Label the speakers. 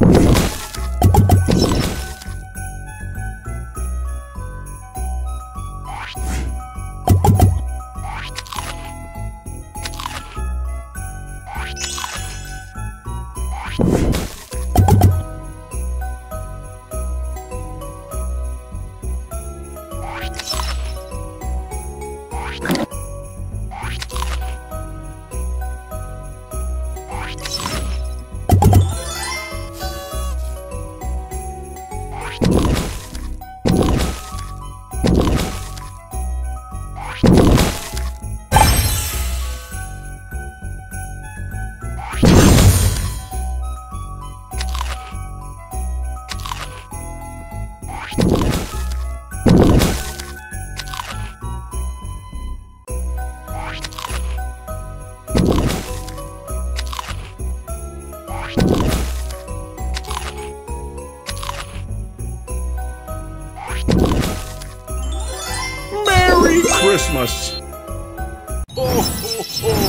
Speaker 1: you. Merry Christmas! Oh, ho.